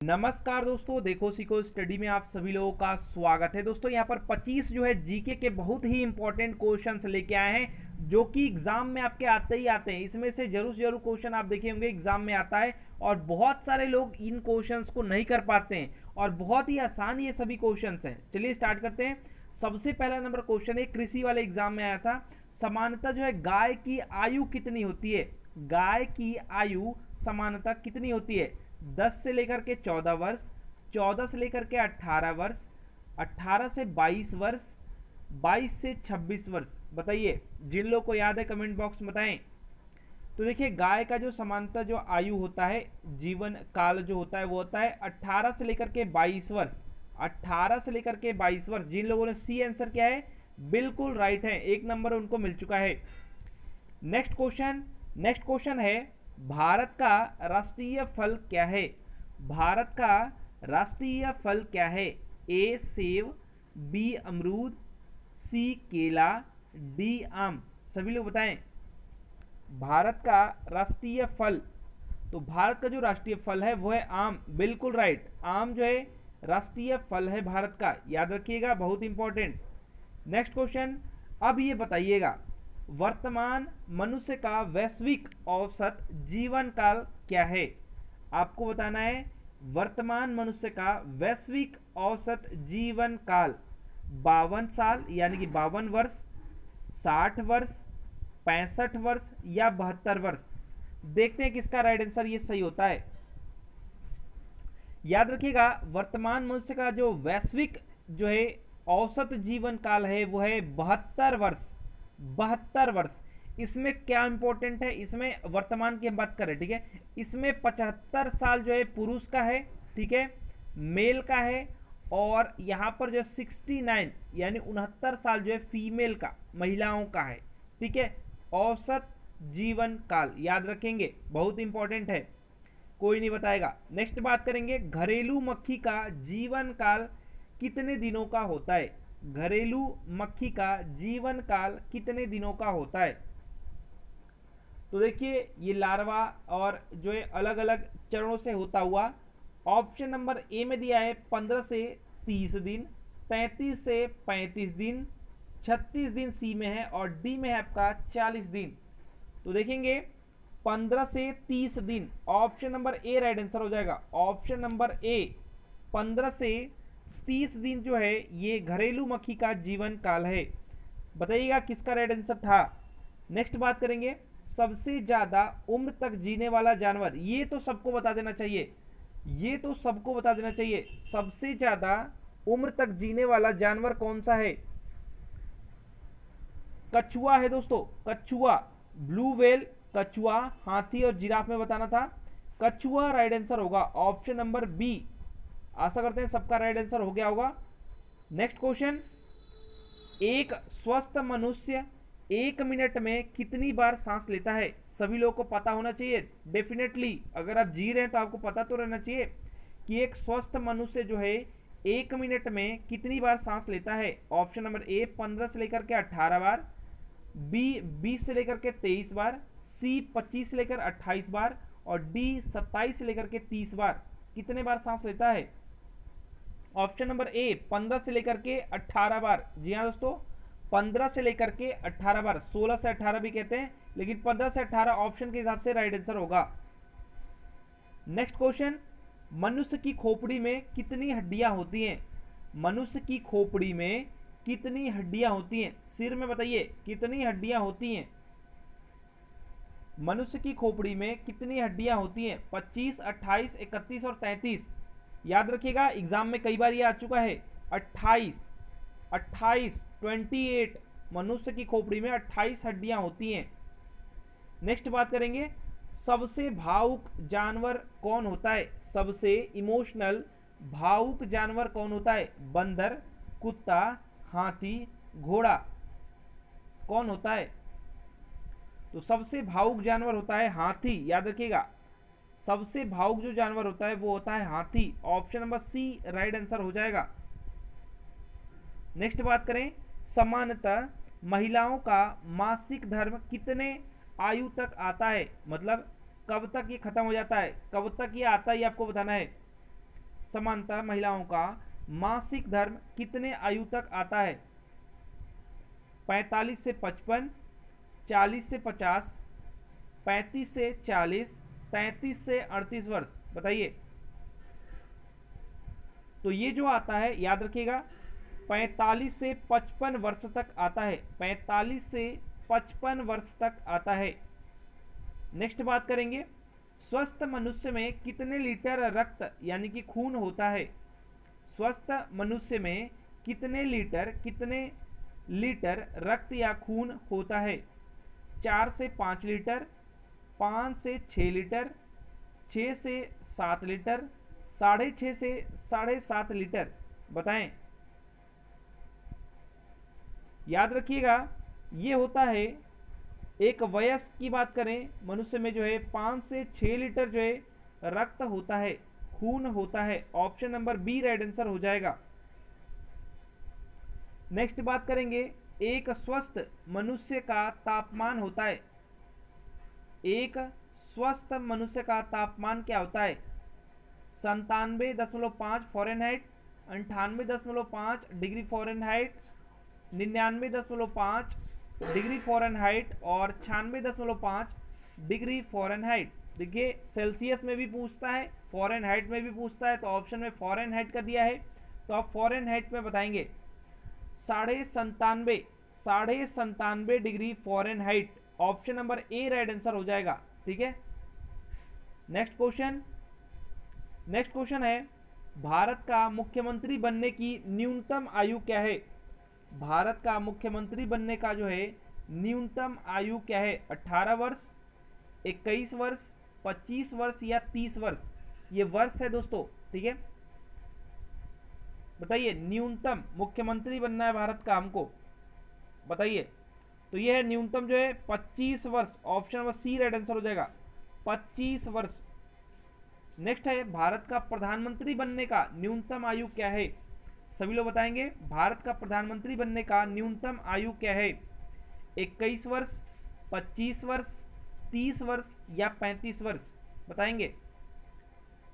नमस्कार दोस्तों, देखो सीखो स्टडी में आप सभी लोगों का स्वागत है। दोस्तों, यहाँ पर 25 जो है जीके के बहुत ही इंपॉर्टेंट क्वेश्चन लेके आए हैं, जो कि एग्ज़ाम में आपके आते ही आते हैं। इसमें से ज़रूर ज़रूर क्वेश्चन आप देखे होंगे एग्ज़ाम में आता है और बहुत सारे लोग इन क्वेश्चन को नहीं कर पाते हैं और बहुत ही आसान ये सभी क्वेश्चन हैं। चलिए स्टार्ट करते हैं। सबसे पहला नंबर क्वेश्चन है, कृषि वाले एग्ज़ाम में आया था। समानता जो है, गाय की आयु कितनी होती है? गाय की आयु समानता कितनी होती है? 10 से लेकर के 14 वर्ष 14 से लेकर के 18 वर्ष 18 से 22 वर्ष 22 से 26 वर्ष। बताइए, जिन लोग को याद है कमेंट बॉक्स में बताएँ। तो देखिए, गाय का जो समानता, जो आयु होता है, जीवन काल जो होता है, वो होता है 18 से लेकर के 22 वर्ष। 18 से लेकर के 22 वर्ष, जिन लोगों ने सी आंसर किया है, बिल्कुल राइट है। एक नंबर उनको मिल चुका है। नेक्स्ट क्वेश्चन नेक्स्ट क्वेश्चन है भारत का राष्ट्रीय फल क्या है? भारत का राष्ट्रीय फल क्या है? ए सेब बी अमरूद सी केला डी आम। सभी लोग बताएँ। भारत का राष्ट्रीय फल तो भारत का जो राष्ट्रीय फल है, वो है आम। बिल्कुल राइट आम जो है, राष्ट्रीय फल है भारत का। याद रखिएगा, बहुत इंपॉर्टेंट नेक्स्ट क्वेश्चन अब ये बताइएगा वर्तमान मनुष्य का वैश्विक औसत जीवन काल क्या है? आपको बताना है, वर्तमान मनुष्य का वैश्विक औसत जीवन काल बावन साल, यानी कि बावन वर्ष, साठ वर्ष, पैंसठ वर्ष या बहत्तर वर्ष। देखते हैं किसका राइट आंसर ये सही होता है। याद रखिएगा, वर्तमान मनुष्य का जो वैश्विक जो है औसत जीवन काल है, वो है बहत्तर वर्ष। बहत्तर वर्ष। इसमें क्या इंपॉर्टेंट है? इसमें वर्तमान की हम बात करें ठीक है? इसमें पचहत्तर साल जो है पुरुष का है, ठीक है? मेल का है और यहाँ पर जो सिक्सटी नाइन यानी उनहत्तर साल जो है फीमेल का, महिलाओं का है, ठीक है? औसत जीवन काल, याद रखेंगे, बहुत इंपॉर्टेंट है। कोई नहीं बताएगा। नेक्स्ट बात करेंगे, घरेलू मक्खी का जीवन काल कितने दिनों का होता है? घरेलू मक्खी का जीवन काल कितने दिनों का होता है? तो देखिए, ये लार्वा और जो है अलग अलग चरणों से होता हुआ ऑप्शन नंबर ए में दिया है पंद्रह से तीस दिन, तैतीस से पैंतीस दिन, छत्तीस दिन सी में है और डी में है आपका चालीस दिन। तो देखेंगे, पंद्रह से तीस दिन, option number A right answer हो जाएगा। ऑप्शन नंबर ए, पंद्रह से तीस दिन जो है, ये घरेलू मक्खी का जीवन काल है। बताइएगा किसका राइट आंसर था? नेक्स्ट बात करेंगे। सबसे ज़्यादा उम्र तक जीने वाला जानवर, ये तो सबको बता देना चाहिए। ये तो सबको बता देना चाहिए। सबसे ज़्यादा उम्र तक जीने वाला जानवर कौन सा है? कछुआ है दोस्तों, कछुआ। ब्लू वेल कछुआ, हाथी और जिराफ में बताना था। कछुआ राइट आंसर होगा ऑप्शन नंबर बी आशा करते हैं सबका राइट आंसर हो गया होगा। नेक्स्ट क्वेश्चन एक स्वस्थ मनुष्य एक मिनट में कितनी बार सांस लेता है? सभी लोगों को पता होना चाहिए डेफिनेटली अगर आप जी रहे हैं तो आपको पता तो रहना चाहिए कि एक स्वस्थ मनुष्य जो है, एक मिनट में कितनी बार सांस लेता है? ऑप्शन नंबर ए पंद्रह से लेकर के अट्ठारह बार। बी बीस से लेकर के तेईस बार। सी पच्चीस से लेकर अट्ठाईस बार। और डी सत्ताईस से लेकर के तीस बार। कितने बार सांस लेता है? ऑप्शन नंबर ए पंद्रह से लेकर के अट्ठारह बार। जी हाँ दोस्तों पंद्रह से लेकर के अट्ठारह बार सोलह से अट्ठारह भी कहते हैं लेकिन पंद्रह से अट्ठारह ऑप्शन के हिसाब से राइट आंसर होगा। नेक्स्ट क्वेश्चन मनुष्य की खोपड़ी में कितनी हड्डियाँ होती हैं? मनुष्य की खोपड़ी में कितनी हड्डियाँ होती हैं? सिर में बताइए कितनी हड्डियाँ होती हैं? मनुष्य की खोपड़ी में कितनी हड्डियाँ होती हैं? 25, 28, 31 और 33 याद रखिएगा एग्ज़ाम में कई बार ये आ चुका है। 28 28 28 मनुष्य की खोपड़ी में 28 हड्डियाँ होती हैं। नेक्स्ट बात करेंगे, सबसे भावुक जानवर कौन होता है? सबसे इमोशनल भावुक जानवर कौन होता है? बंदर, कुत्ता, हाथी, घोड़ा कौन होता है? तो सबसे भावुक जानवर होता है हाथी, याद रखिएगा। सबसे भावुक जो जानवर होता है वो होता है हाथी। Option number C right answer हो जाएगा। नेक्स्ट बात करें समानतः महिलाओं का मासिक धर्म कितने आयु तक आता है? मतलब कब तक ये खत्म हो जाता है? कब तक ये आता है ये आपको बताना है। समानता महिलाओं का मासिक धर्म कितने आयु तक आता है? 45 से 55, 40 से 50, 35 से 40, 33 से 38 वर्ष, बताइए। तो ये जो आता है, याद रखिएगा 45 से 55 वर्ष तक आता है 45 से 55 वर्ष तक आता है। नेक्स्ट बात करेंगे, स्वस्थ मनुष्य में कितने लीटर रक्त, यानी कि खून होता है? स्वस्थ मनुष्य में कितने लीटर कितने लीटर रक्त या खून होता है? चार से पाँच लीटर पाँच से छः लीटर, छः से सात लीटर, साढ़े छः से साढ़े सात लीटर, बताएँ। याद रखिएगा, ये होता है, एक वयस्क की बात करें, मनुष्य में जो है पाँच से छः लीटर जो है रक्त होता है, खून होता है, option number B right answer हो जाएगा। नेक्स्ट बात करेंगे, एक स्वस्थ मनुष्य का तापमान होता है। एक स्वस्थ मनुष्य का तापमान क्या होता है? संतानवे दशमलव पाँच फॉरन हाइट अंठानवे दशमलव पाँच डिग्री फॉरन हाइट निन्यानवे दशमलव पाँच डिग्री फॉरन हाइट और छियानवे दशमलव पाँच डिग्री फॉरन हाइट देखिए सेल्सियस में भी पूछता है फॉरन हाइट में भी पूछता है तो ऑप्शन में फॉरन हाइट का दिया है। तो आप फॉरन हाइट में बताएँगे। साढ़े संतानवे साढ़े संतानवे degree Fahrenheit option number A right answer हो जाएगा, ठीक है? नेक्स्ट क्वेश्चन नेक्स्ट क्वेश्चन है, भारत का मुख्यमंत्री बनने की न्यूनतम आयु क्या है? भारत का मुख्यमंत्री बनने का जो है, न्यूनतम आयु क्या है? 18 वर्ष 21 वर्ष 25 वर्ष या 30 वर्ष? ये वर्ष है दोस्तों, ठीक है? बताइए, न्यूनतम मुख्यमंत्री बनना है भारत का हमको, बताइए। तो ये है न्यूनतम जो है 25 वर्ष। Option number C right answer हो जाएगा। 25 वर्ष। नेक्स्ट है, भारत का प्रधानमंत्री बनने का न्यूनतम आयु क्या है? सभी लोग बताएँगे, भारत का प्रधानमंत्री बनने का न्यूनतम आयु क्या है? 21 वर्ष 25 वर्ष 30 वर्ष या 35 वर्ष? बताएँगे।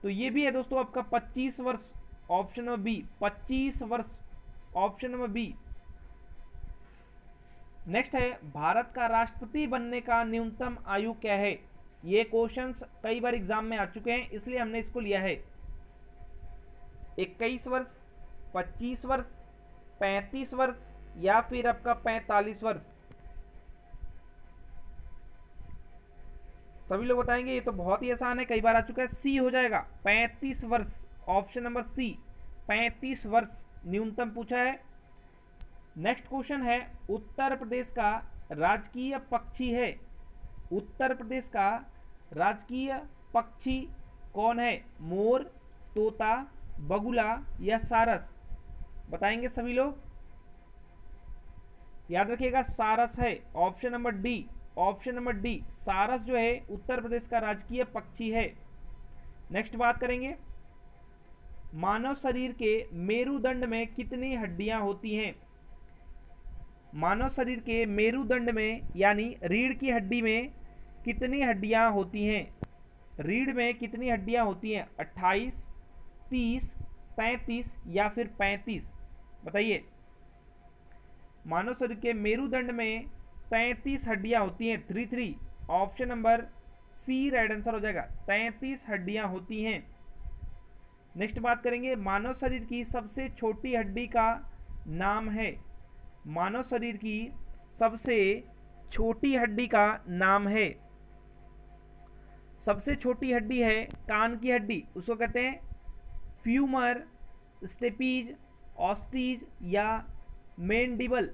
तो ये भी है दोस्तों आपका 25 वर्ष। ऑप्शन नंबर बी 25 वर्ष। ऑप्शन नंबर बी नेक्स्ट है, भारत का राष्ट्रपति बनने का न्यूनतम आयु क्या है? ये क्वेश्चंस कई बार एग्ज़ाम में आ चुके हैं, इसलिए हमने इसको लिया है। 21 वर्ष 25 वर्ष 35 वर्ष, या फिर आपका 45 वर्ष? सभी लोग बताएँगे, ये तो बहुत ही आसान है, कई बार आ चुका है सी हो जाएगा। 35 वर्ष ऑप्शन नंबर सी 35 वर्ष, न्यूनतम पूछा है। नेक्स्ट क्वेश्चन है, उत्तर प्रदेश का राजकीय पक्षी है। उत्तर प्रदेश का राजकीय पक्षी कौन है? मोर, तोता, बगुला या सारस? बताएँगे सभी लोग। याद रखिएगा, सारस है option number D option number D सारस जो है, उत्तर प्रदेश का राजकीय पक्षी है। नेक्स्ट बात करेंगे। मानव शरीर के मेरुदंड में कितनी हड्डियाँ होती हैं? मानव शरीर के मेरुदंड में यानी रीढ़ की हड्डी में कितनी हड्डियाँ होती हैं? रीढ़ में कितनी हड्डियाँ होती हैं? 28, 30, 35 या फिर 35 बताइए। मानव शरीर के मेरुदंड में 33 हड्डियाँ होती हैं। Three three. Option number C right answer हो जाएगा। 33 हड्डियाँ होती हैं। नेक्स्ट बात करेंगे। मानव शरीर की सबसे छोटी हड्डी का नाम है। मानव शरीर की सबसे छोटी हड्डी का नाम है। सबसे छोटी हड्डी है कान की हड्डी। उसको कहते हैं फ्यूमर, स्टेपीज, ऑस्टीज या मेंडिबल।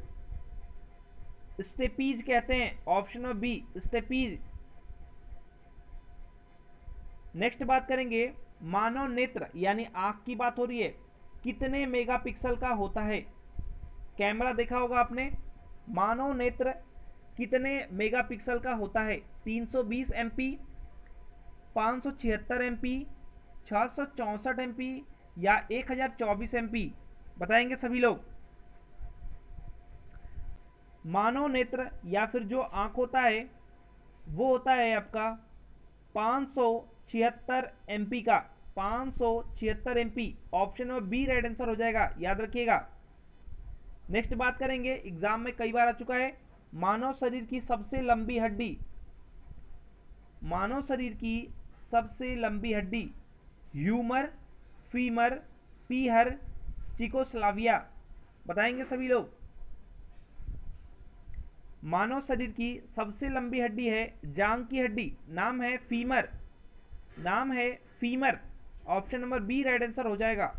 स्टेपीज कहते हैं option of B, stapes. Next बात करेंगे, मानव नेत्र यानी आँख की बात हो रही है। कितने मेगापिक्सल का होता है? कैमरा देखा होगा आपने? मानव नेत्र कितने मेगापिक्सल का होता है? 320 एमपी पाँच सौ छिहत्तर एम पी छः सौ चौंसठ एम पी या एक हज़ार चौबीस एम पी बताएँगे सभी लोग। मानव नेत्र या फिर जो आँख होता है, वो होता है आपका पाँच सौ छिहत्तर एम पी का। पाँच MP option number B right answer हो जाएगा। याद रखिएगा। नेक्स्ट बात करेंगे, एग्ज़ाम में कई बार आ चुका है, मानव शरीर की सबसे लंबी हड्डी। मानव शरीर की सबसे लंबी हड्डी, ह्यूमर, फीमर, पीहर, चिकोस्लाविया। बताएँगे सभी लोग। मानव शरीर की सबसे लंबी हड्डी है जांग की हड्डी। नाम है फीमर। नाम है femur. Option number B, right answer हो जाएगा।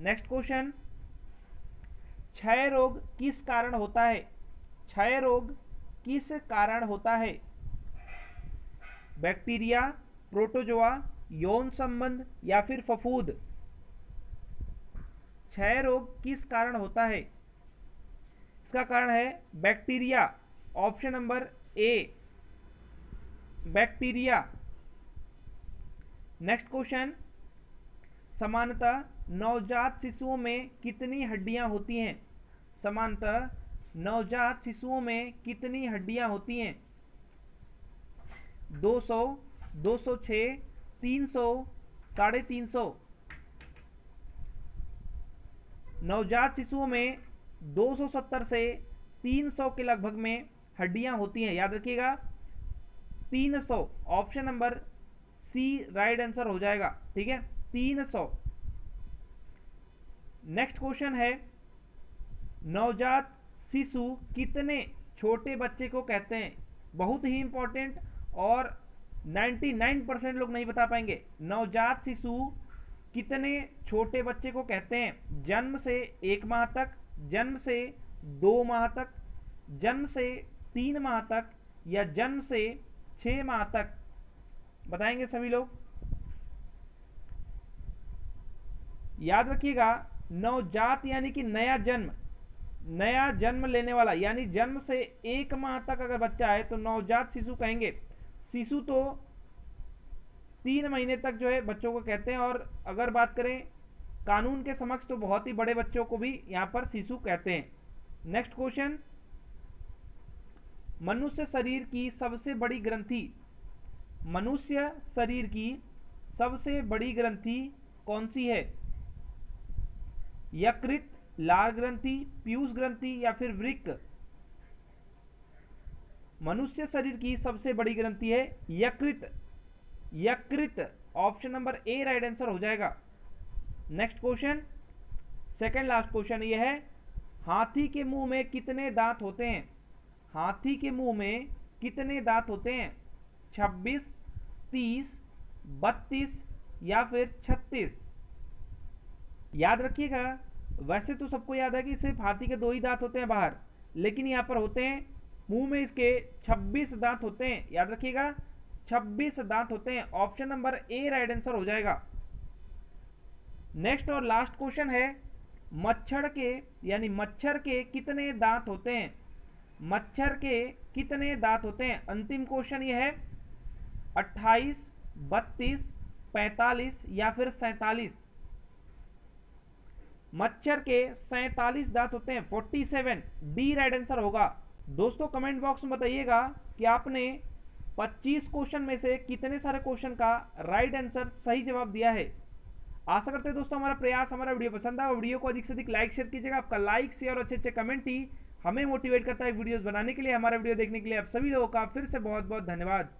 Next question. क्षय रोग किस कारण होता है? क्षय रोग किस कारण होता है? बैक्टीरिया, प्रोटोजोआ, यौन संबंध या फिर फफूद? क्षय रोग किस कारण होता है? इसका कारण है bacteria. Option number A, bacteria. Next question. समानता नवजात शिशुओं में कितनी हड्डियाँ होती हैं? समानतः नवजात शिशुओं में कितनी हड्डियाँ होती हैं? 200, 206, 300, साढ़े तीन सौ। नवजात शिशुओं में 270 से 300 के लगभग में हड्डियाँ होती हैं। याद रखिएगा 300 option number C right answer हो जाएगा। ठीक है? 300 नेक्स्ट क्वेश्चन है नवजात शिशु कितने छोटे बच्चे को कहते हैं? बहुत ही इंपॉर्टेंट और 99 परसेंट लोग नहीं बता पाएँगे। नवजात शिशु कितने छोटे बच्चे को कहते हैं? जन्म से एक माह तक, जन्म से दो माह तक, जन्म से तीन माह तक या जन्म से छ माह तक? बताएँगे सभी लोग। याद रखिएगा, नवजात यानी कि नया जन्म। नया जन्म लेने वाला, यानी जन्म से एक माह तक अगर बच्चा है तो नवजात शिशु कहेंगे। शिशु तो तीन महीने तक जो है बच्चों को कहते हैं, और अगर बात करें, कानून के समक्ष तो बहुत ही बड़े बच्चों को भी यहाँ पर शिशु कहते हैं। नेक्स्ट क्वेश्चन मनुष्य शरीर की सबसे बड़ी ग्रंथि, मनुष्य शरीर की सबसे बड़ी ग्रंथि कौन सी है? यकृत लार ग्रंथि पीयूष ग्रंथि या फिर वृक्क? मनुष्य शरीर की सबसे बड़ी ग्रंथि है यकृत। यकृत option number A right answer हो जाएगा। Next question second last question ये है। हाथी के मुँह में कितने दांत होते हैं? हाथी के मुँह में कितने दांत होते हैं? 26, 30, 32 या फिर 36 याद रखिएगा वैसे तो सबको याद है कि सिर्फ़ हाथी के दो ही दांत होते हैं बाहर लेकिन यहाँ पर होते हैं मुँह में इसके 26 दांत होते हैं याद रखिएगा 26 दांत होते हैं option number A right answer हो जाएगा। नेक्स्ट और लास्ट क्वेश्चन है मच्छर के यानी मच्छर के कितने दांत होते हैं? मच्छर के कितने दांत होते हैं? अंतिम क्वेश्चन यह है 28, 32, 45 या फिर सैतालीस? मच्छर के सैतालीस दांत होते हैं 47 डी राइट आंसर होगा। दोस्तों कमेंट बॉक्स में बताइएगा कि आपने 25 क्वेश्चन में से कितने सारे क्वेश्चन का राइट आंसर सही जवाब दिया है। आशा करते हैं दोस्तों, हमारा प्रयास, हमारा वीडियो पसंद आया। वीडियो को अधिक से अधिक लाइक शेयर कीजिएगा। आपका लाइक शेयर और अच्छे अच्छे कमेंट ही हमें मोटिवेट करता है वीडियोस बनाने के लिए, हमारा वीडियो देखने के लिए। आप सभी लोगों का फिर से बहुत बहुत धन्यवाद।